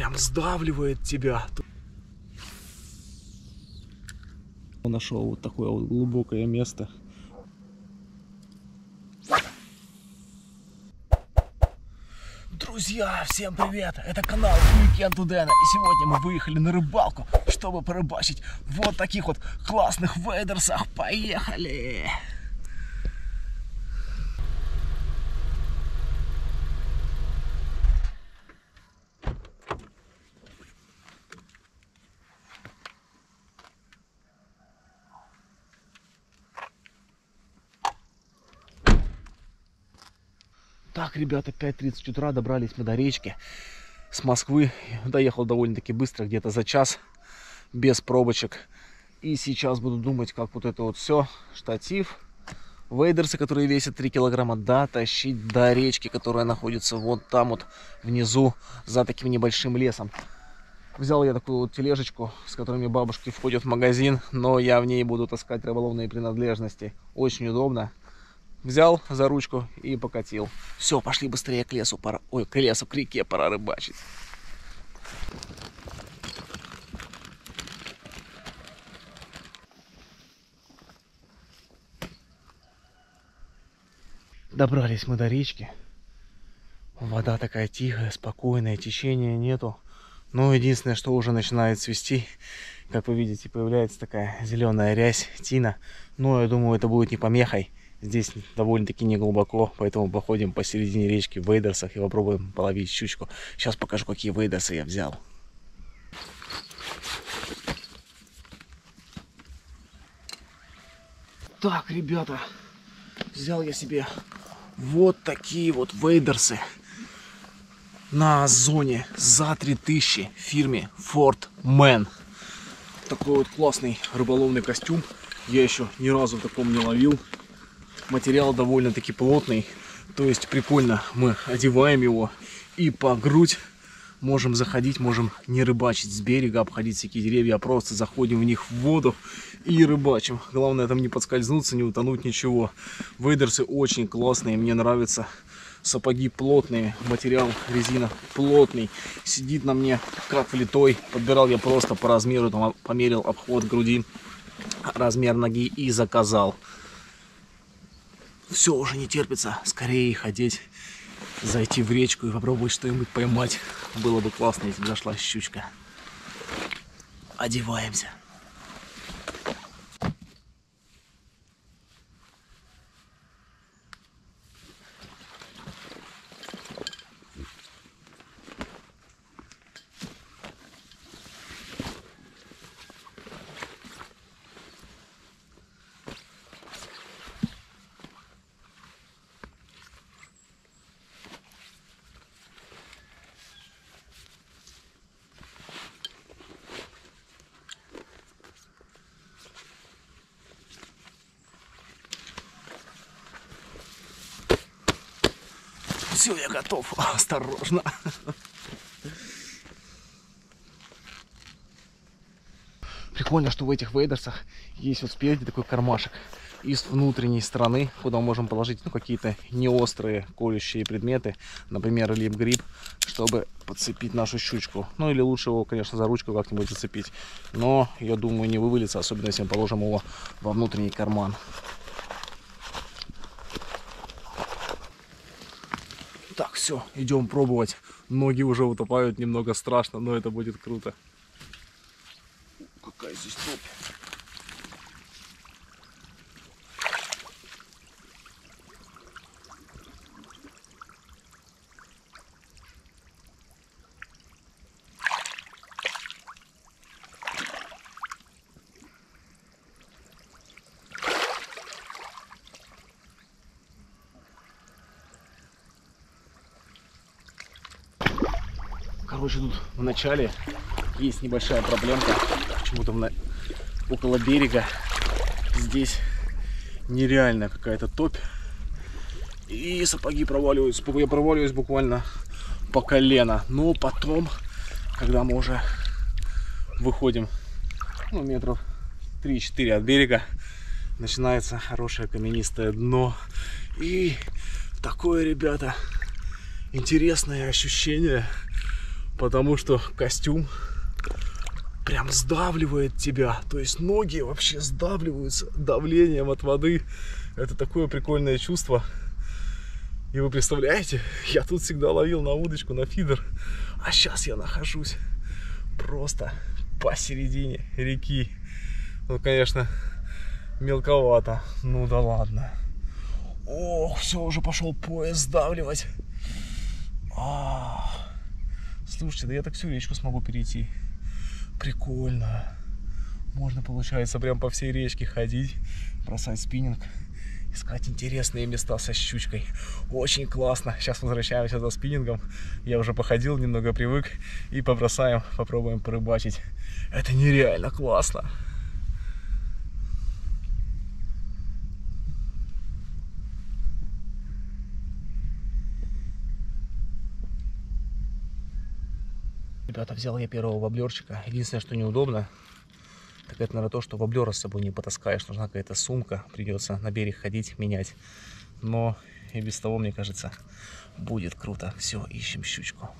прям сдавливает тебя. Нашел вот такое вот глубокое место. Друзья, всем привет! Это канал Уикенд Удена. И сегодня мы выехали на рыбалку, чтобы порыбачить вот таких вот классных вейдерсах. Поехали! Так, ребята, 5.30 утра добрались мы до речки. С Москвы доехал довольно-таки быстро, где-то за час, без пробочек. И сейчас буду думать, как вот это вот все, штатив, вейдерсы, которые весят 3 килограмма, дотащить до речки, которая находится вот там вот внизу, за таким небольшим лесом. Взял я такую вот тележечку, с которыми бабушки входят в магазин, но я в ней буду таскать рыболовные принадлежности. Очень удобно взял за ручку и покатил. Все, пошли быстрее к лесу, пора... ой, к лесу, к реке пора рыбачить. Добрались мы до речки. Вода такая тихая, спокойная, течения нету. Но единственное, что уже начинает свести, как вы видите, появляется такая зеленая рязь, тина. Но я думаю, это будет не помехой. Здесь довольно-таки не глубоко, поэтому походим посередине речки в вейдерсах и попробуем половить щучку. Сейчас покажу, какие вейдерсы я взял. Так, ребята, взял я себе вот такие вот вейдерсы на Озоне за 3000 в фирме Ford Man. Такой вот классный рыболовный костюм. Я еще ни разу в таком не ловил материал довольно-таки плотный. То есть прикольно мы одеваем его и по грудь можем заходить, можем не рыбачить с берега, обходить всякие деревья, а просто заходим в них в воду и рыбачим. Главное там не подскользнуться, не утонуть, ничего. Вейдерсы очень классные, мне нравятся. Сапоги плотные, материал резина плотный. Сидит на мне как влитой. Подбирал я просто по размеру, там померил обход груди, размер ноги и заказал. Все, уже не терпится. Скорее ходить, зайти в речку и попробовать что-нибудь поймать. Было бы классно, если бы зашла щучка. Одеваемся. Все, я готов. Осторожно. Прикольно, что в этих вейдерсах есть вот спереди такой кармашек. И с внутренней стороны, куда мы можем положить ну, какие-то неострые колющие предметы, например, лип-гриб, чтобы подцепить нашу щучку. Ну или лучше его, конечно, за ручку как-нибудь зацепить. Но, я думаю, не вывалится, особенно если мы положим его во внутренний карман. Так, все, идем пробовать. Ноги уже утопают, немного страшно, но это будет круто. Какая здесь топь. Короче, тут в начале есть небольшая проблемка. Почему-то на... около берега здесь нереальная какая-то топь. И сапоги проваливаются. Я проваливаюсь буквально по колено. Но потом, когда мы уже выходим ну, метров 3-4 от берега, начинается хорошее каменистое дно. И такое, ребята, интересное ощущение потому что костюм прям сдавливает тебя. То есть ноги вообще сдавливаются давлением от воды. Это такое прикольное чувство. И вы представляете, я тут всегда ловил на удочку, на фидер. А сейчас я нахожусь просто посередине реки. Ну, конечно, мелковато. Ну да ладно. Ох, все, уже пошел поезд сдавливать. А, слушайте, да я так всю речку смогу перейти. Прикольно. Можно, получается, прям по всей речке ходить, бросать спиннинг, искать интересные места со щучкой. Очень классно. Сейчас возвращаемся за спиннингом. Я уже походил, немного привык. И побросаем, попробуем порыбачить. Это нереально классно. Ребята, взял я первого воблерчика. Единственное, что неудобно, так это, наверное, то, что воблера с собой не потаскаешь. Нужна какая-то сумка, придется на берег ходить, менять. Но и без того, мне кажется, будет круто. Все, ищем щучку.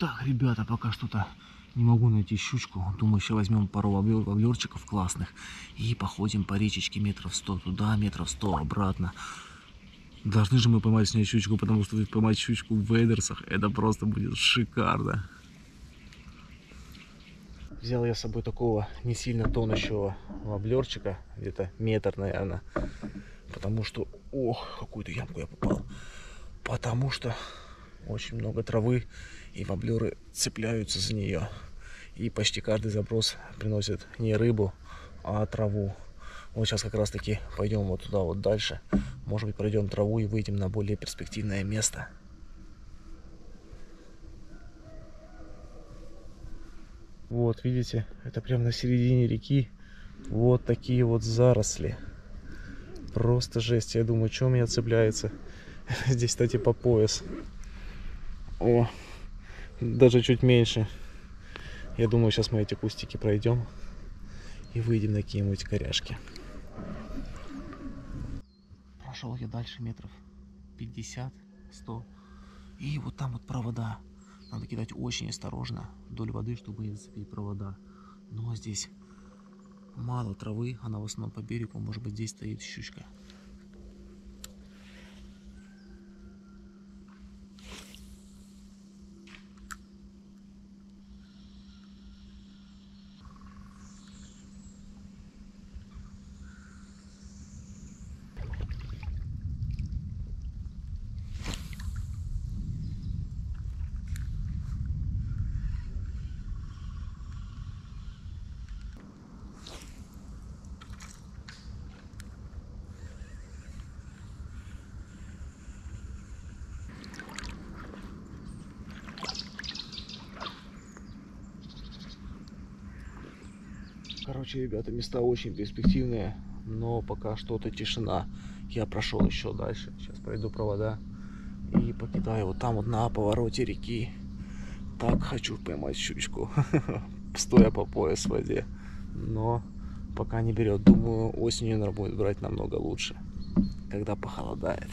Так, ребята, пока что-то не могу найти щучку. Думаю, еще возьмем пару воблерчиков классных и походим по речечке метров 100 туда, метров 100 обратно. Должны же мы поймать с ней щучку, потому что поймать щучку в вейдерсах, это просто будет шикарно. Взял я с собой такого не сильно тонущего воблерчика, где-то метр, наверное. Потому что, ох, какую-то ямку я попал. Потому что очень много травы и воблеры цепляются за нее. И почти каждый заброс приносит не рыбу, а траву. Вот сейчас как раз таки пойдем вот туда вот дальше. Может быть пройдем траву и выйдем на более перспективное место. Вот, видите, это прямо на середине реки. Вот такие вот заросли. Просто жесть. Я думаю, что у меня цепляется. Здесь, кстати, по пояс. О, даже чуть меньше. Я думаю, сейчас мы эти кустики пройдем и выйдем на какие-нибудь коряшки. Прошел я дальше метров 50-100. И вот там вот провода. Надо кидать очень осторожно вдоль воды, чтобы не зацепить провода. Но здесь мало травы, она в основном по берегу. Может быть здесь стоит щучка. Короче, ребята, места очень перспективные, но пока что-то тишина. Я прошел еще дальше. Сейчас пройду провода и покидаю вот там вот на повороте реки. Так хочу поймать щучку, стоя по пояс в воде. Но пока не берет. Думаю, осенью она будет брать намного лучше, когда похолодает.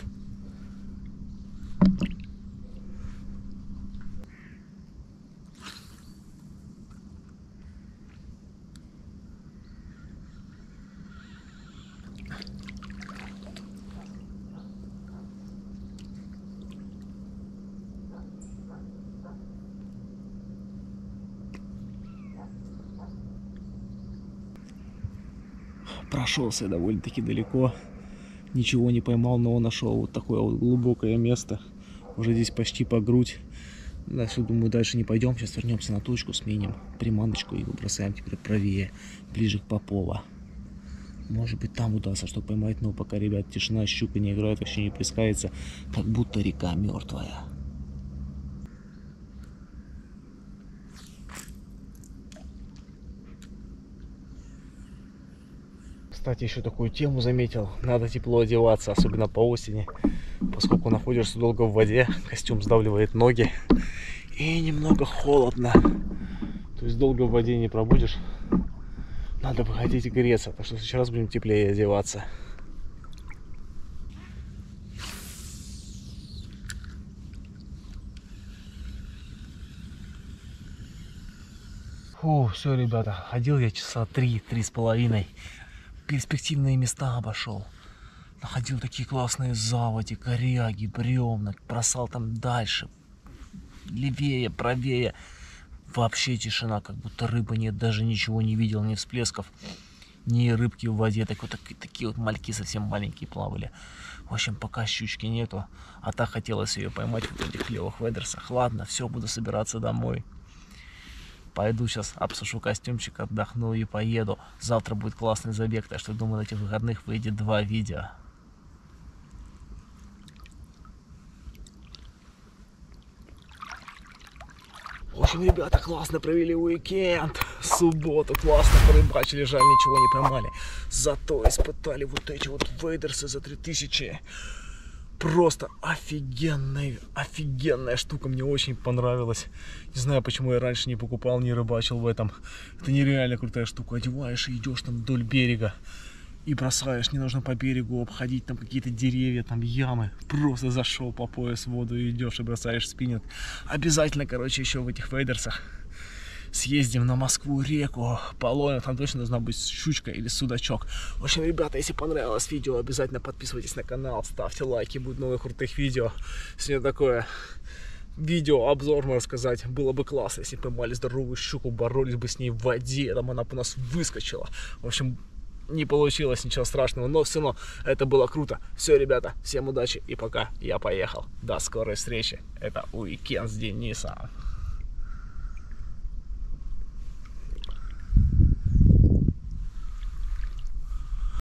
Прошелся довольно-таки далеко. ничего не поймал, но нашел вот такое вот глубокое место. Уже здесь почти по грудь. Дальше, думаю, дальше не пойдем. Сейчас вернемся на точку, сменим приманочку и бросаем теперь правее, ближе к Попова. Может быть там удастся что поймать, но пока, ребят, тишина, щука не играет, вообще не плескается, как будто река мертвая. Кстати, еще такую тему заметил. Надо тепло одеваться, особенно по осени. Поскольку находишься долго в воде, костюм сдавливает ноги. И немного холодно. То есть долго в воде не пробудешь. Надо выходить и греться. Так что сейчас будем теплее одеваться. Фу, все, ребята, ходил я часа три, три с половиной перспективные места обошел. Находил такие классные заводи, коряги, бревна, бросал там дальше, левее, правее. Вообще тишина, как будто рыбы нет, даже ничего не видел, ни всплесков, ни рыбки в воде. Так вот, так, такие вот мальки совсем маленькие плавали. В общем, пока щучки нету, а так хотелось ее поймать в этих левых ведерсах. Ладно, все, буду собираться домой. Пойду сейчас обсушу костюмчик, отдохну и поеду. Завтра будет классный забег, так что думаю, на этих выходных выйдет два видео. В общем, ребята, классно провели уикенд. Субботу классно порыбачили, жаль, ничего не поймали. Зато испытали вот эти вот вейдерсы за 3000. Просто офигенная, офигенная штука. Мне очень понравилась. Не знаю, почему я раньше не покупал, не рыбачил в этом. Это нереально крутая штука. Одеваешь и идешь там вдоль берега. И бросаешь. Не нужно по берегу обходить там какие-то деревья, там ямы. Просто зашел по пояс в воду и идешь и бросаешь спиннинг. Обязательно, короче, еще в этих вейдерсах съездим на Москву реку, половим, там точно должна быть щучка или судачок. В общем, ребята, если понравилось видео, обязательно подписывайтесь на канал, ставьте лайки, будет новых крутых видео. Сегодня такое видео, обзор, можно сказать, было бы классно, если поймали здоровую щуку, боролись бы с ней в воде, там она бы у нас выскочила. В общем, не получилось ничего страшного, но все равно это было круто. Все, ребята, всем удачи и пока, я поехал. До скорой встречи. Это Уикенд с Денисом.